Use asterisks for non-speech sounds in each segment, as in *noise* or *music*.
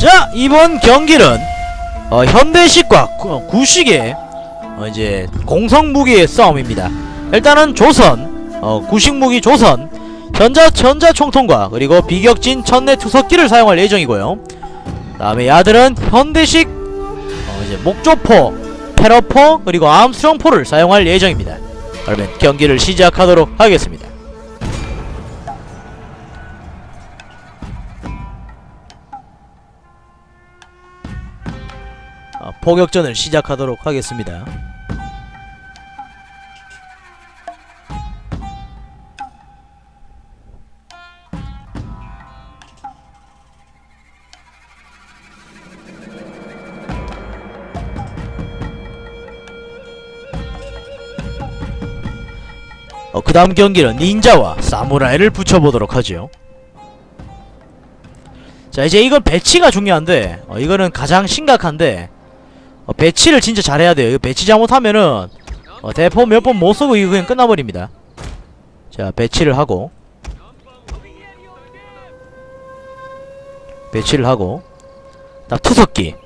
자 이번 경기는 어, 현대식과 구- 구식의 어, 이제 공성 무기의 싸움입니다. 일단은 조선 어, 구식 무기 조선 전자 전자 총통과 그리고 비격진 천내 투석기를 사용할 예정이고요. 다음에 야들은 현대식 어, 이제 목조포, 패러포 그리고 암스트롱포를 사용할 예정입니다. 그러면 경기를 시작하도록 하겠습니다. 포격전을 시작하도록 하겠습니다. 어, 그 다음 경기는 닌자와 사무라이를 붙여보도록 하죠. 자, 이제 이건 배치가 중요한데, 어, 이거는 가장 심각한데, 어, 배치를 진짜 잘해야 돼요. 배치 잘못하면은, 어, 대포 몇 번 못 쏘고 이거 그냥 끝나버립니다. 자, 배치를 하고, 배치를 하고, 딱 투석기.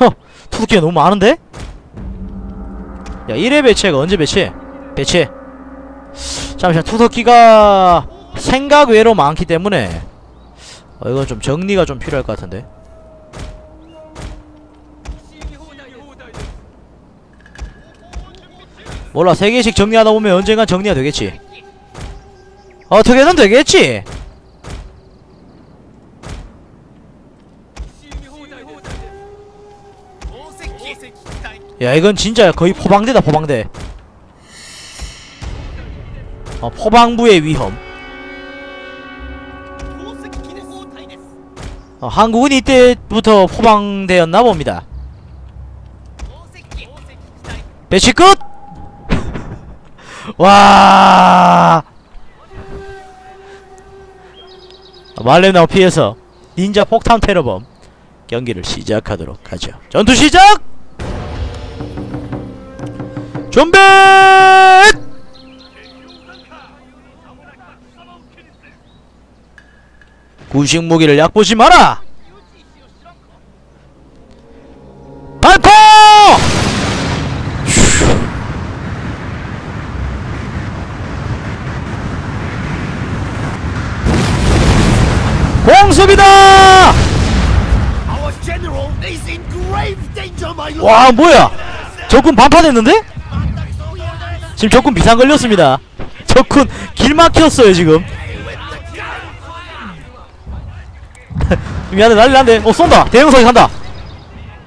허, 투석기가 너무 많은데? 야 1회 배치가 언제 배치해? 배치해 잠시만 투석기가 생각 외로 많기 때문에 어, 이건 좀 정리가 좀 필요할 것 같은데 몰라 3개씩 정리하다 보면 언젠간 정리가 되겠지. 어떻게든 되겠지. 야 이건 진짜 거의 포방대다 포방대. 어 포방부의 위험. 어, 한국은 이때부터 포방대였나 봅니다. 배치 끝! 와 말레나 피해서 닌자 폭탄 테러범 경기를 시작하도록 하죠 전투 시작! 준비! 구식 무기를 약보지 마라! 발포! Lord. 와 뭐야? 적군 반판했는데? 지금 적군 비상 걸렸습니다. *laughs* 적군 길 막혔어요 지금. *laughs* 미안해 난리 난데 어 쏜다. 대형사기 간다.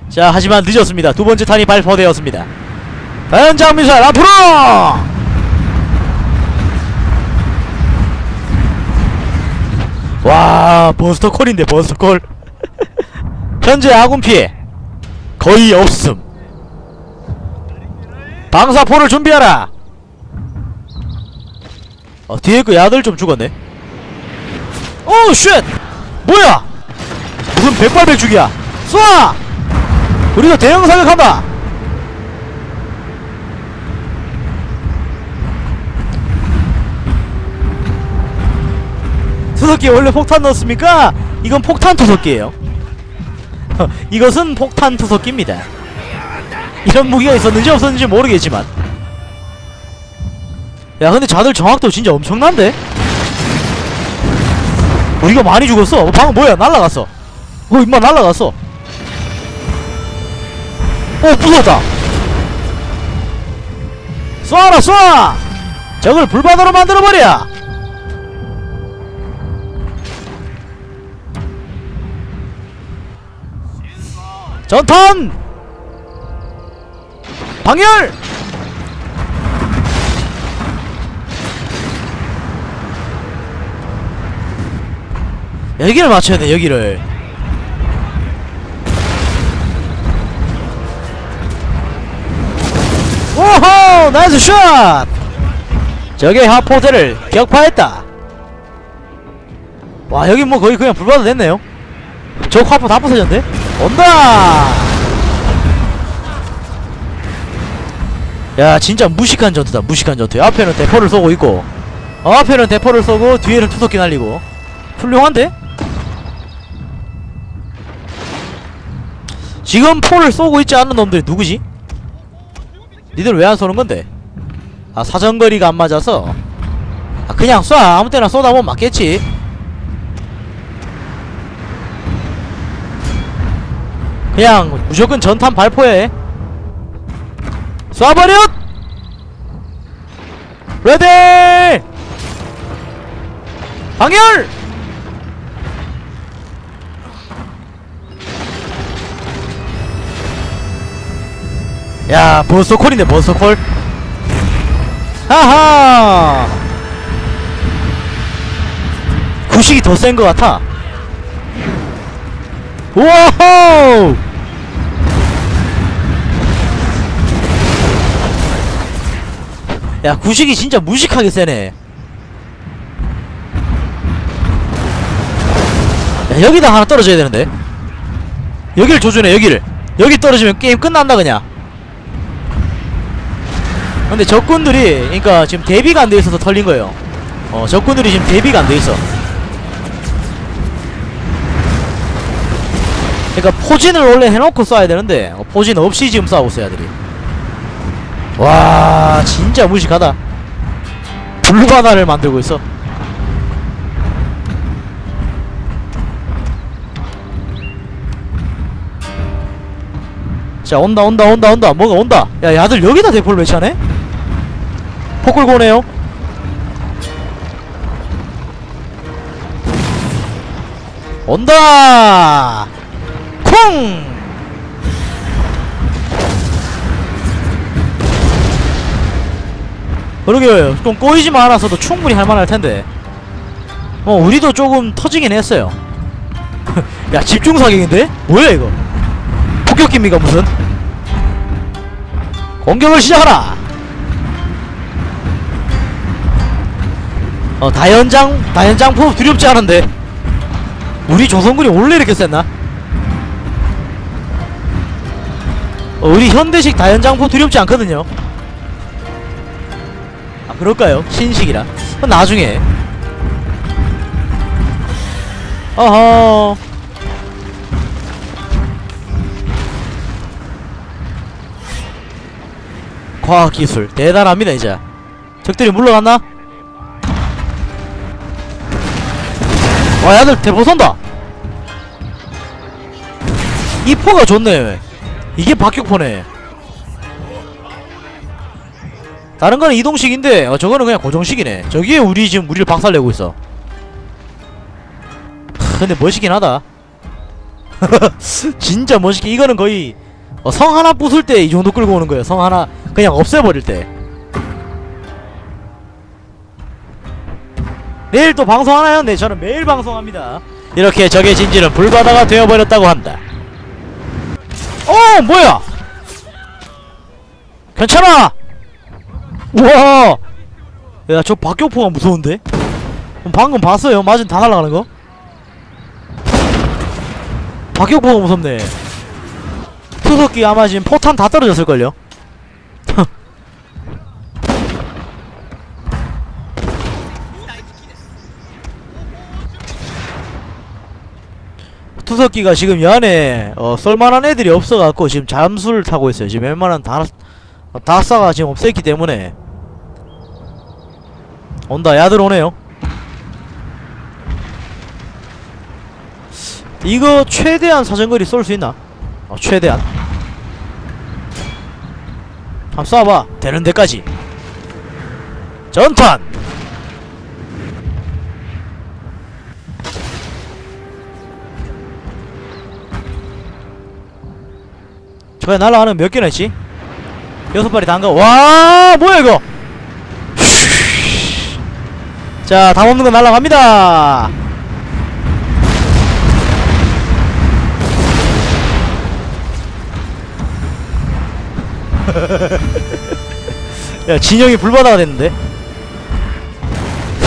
자 하지만 늦었습니다. 두 번째 탄이 발포되었습니다. 현장 미사일 앞으로 와 버스터 콜인데 버스터 콜. *laughs* 현재 아군 피해. 거의 없음. 방사포를 준비하라. 어 뒤에 그 야들 좀 죽었네. 오쉣! 뭐야? 무슨 백발백죽이야? 쏴! 우리가 대형 사격한다 투석기에 원래 폭탄 넣었습니까? 이건 폭탄 투석기예요. *laughs* 이것은 폭탄 투석기입니다. 이런 무기가 있었는지 없었는지 모르겠지만. 야 근데 자들 정확도 진짜 엄청난데? 우리가 많이 죽었어. 어, 방금 뭐야? 날라갔어. 어 임마 날라갔어. 어 부서졌다. 쏴라 쏴 적을 불바다로 만들어버려 전탄 방열! 여기를 맞춰야 돼 여기를. 오호! nice shot! 적의 화포대를 격파했다. 와 여기 뭐 거의 그냥 불바다 됐네요 저 화포 다 부서졌네? 온다! 야 진짜 무식한 전투다 무식한 전투 앞에는 대포를 쏘고 있고 어, 앞에는 대포를 쏘고 뒤에는 투석기 날리고 훌륭한데? 지금 포를 쏘고 있지 않은 놈들이 누구지? 니들 왜 안 쏘는 건데? 아 사정거리가 안 맞아서 아 그냥 쏴 아무 때나 쏘다 보면 맞겠지 그냥 무조건 전탄 발포해 쏴버려! Ready! 방열! 야 버스콜이네 버스콜 하하 구식이 더 센 것 같아 우 와호 야 구식이 진짜 무식하게 세네. 야 여기다 하나 떨어져야 되는데. 여기를 조준해 여기를. 여기 떨어지면 게임 끝난다 그냥. 근데 적군들이 그러니까 지금 대비가 안 돼 있어서 털린 거예요. 어 적군들이 지금 대비가 안 돼 있어 그러니까 포진을 원래 해놓고 쏴야 되는데 어, 포진 없이 지금 쏴고 있어 야들이. 와 진짜 무식하다. 불바다를 만들고 있어. 자 온다 온다 온다 온다. 뭐가 온다? 야 야들 여기다 대포를 배치하네? 폭을 고네요. 온다 쿵 그러게요. 좀 꼬이지만 않았어도 충분히 할만할 텐데. 어 우리도 조금 터지긴 했어요. *laughs* 야 집중 사격인데? 뭐야 이거? 폭격기입니까 무슨? 공격을 시작하라! 어 다연장 다연장 포 두렵지 않은데? 우리 조선군이 원래 이렇게 셌나? 어, 우리 현대식 다연장포 두렵지 않거든요. 아 그럴까요? 신식이라. 그건 나중에. 어허. 과학기술. 대단합니다 이제. 적들이 물러갔나? 와 야들 대포 쏜다. 이 포가 좋네 이게 박격포네. 다른 거는 이동식인데 어, 저거는 그냥 고정식이네. 저기에 우리 지금 우리를 박살내고 있어. 하, 근데 멋있긴 하다. *laughs* 진짜 멋있게 이거는 거의 어, 성 하나 부술 때 이 정도 끌고 오는 거예요 성 하나 그냥 없애버릴 때. 내일 또 방송하나요? 네 저는 매일 방송합니다. 이렇게 적의 진지는 불바다가 되어버렸다고 한다 어 뭐야? 괜찮아. 우와. 야저 박격포가 무서운데? 방금 봤어요? 맞은 다 날아가는 거? 박격포가 무섭네. 투석기 아마 지금 포탄 다 떨어졌을걸요 *laughs* 투석기가 지금 이 안에 어, 썰만한 애들이 없어갖고 지금 잠수를 타고 있어요. 지금 웬만한 다 다싸가 지금 없앴기 때문에 온다 야들 오네요. 이거 최대한 사정거리 쏠 수 있나? 어, 최대한. 한번 쏴봐. 되는 데까지. 전탄. 저게 날라가는 몇 개나 있지? 여섯 발이 단가. 와, 뭐야 이거? 자, 담 없는 거 날라갑니다. *laughs* 야, 진영이 불바다가 됐는데?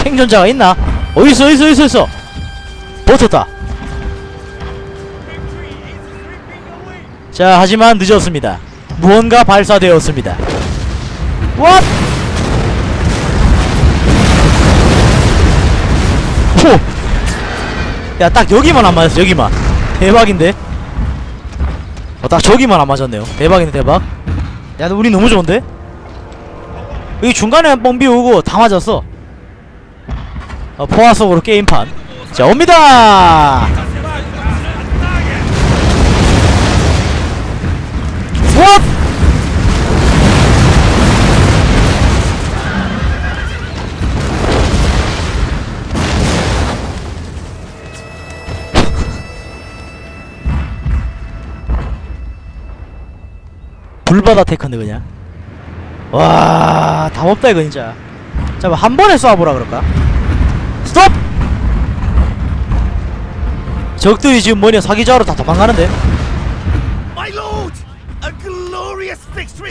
생존자가 있나? 어딨어, 어딨어, 어딨어, 어딨어? 버텼다. 자 하지만 늦었습니다 무언가 발사되었습니다 What? 호! 야딱 여기만 안 맞았어 여기만 대박인데 어, 딱 저기만 안 맞았네요. 대박이네 대박. 야, 너 우리 너무 좋은데? 여기 중간에 뻥 비우고 다 맞았어. 어, 포화 속으로 게임판. 자, 옵니다! 왓! 불바다 테크인데 그냥. 와 답없다 이거 진짜. 잠깐 한 번에 쏴보라 그럴까? 스톱! 적들이 지금 뭐냐 사기자로 다 도망가는데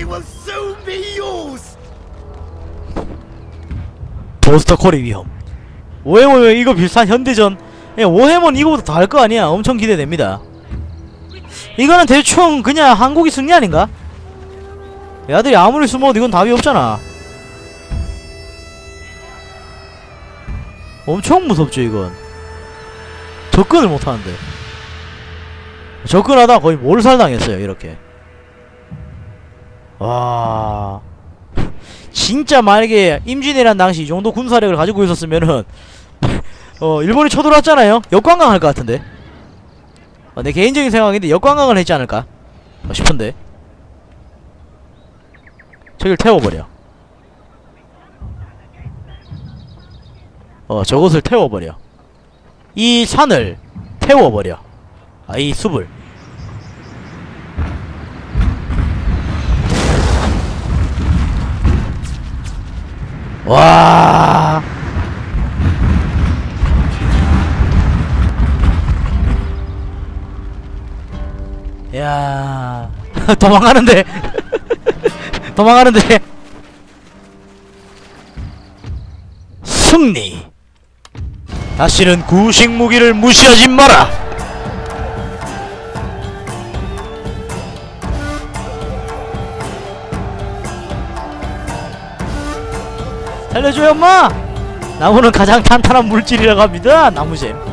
will soon be yours! 보스터 콜의 위험. 오해몬 이거 비슷한 현대전? 예, 오해몬 이거보다 더 할 거 아니야. 엄청 기대됩니다. 이거는 대충 그냥 한국이 승리 아닌가? 야들이 아무리 숨어도 이건 답이 없잖아. 엄청 무섭죠 이건. 접근을 못하는데. 접근하다 거의 몰살당했어요 이렇게 와. 진짜 만약에 임진왜란 당시 이 정도 군사력을 가지고 있었으면은 *laughs* 어 일본이 쳐들어왔잖아요. 역관광 할 것 같은데. 어, 내 개인적인 생각인데 역관광을 했지 않을까? 어, 싶은데. 저길 태워버려. 어 저것을 태워버려. 이 산을 태워버려. 아 이 숲을 와. 야. *laughs* 도망가는데. *laughs* 도망가는데. 승리. 다시는 구식 무기를 무시하지 마라. 살려줘요 엄마. 나무는 가장 탄탄한 물질이라고 합니다 나무잼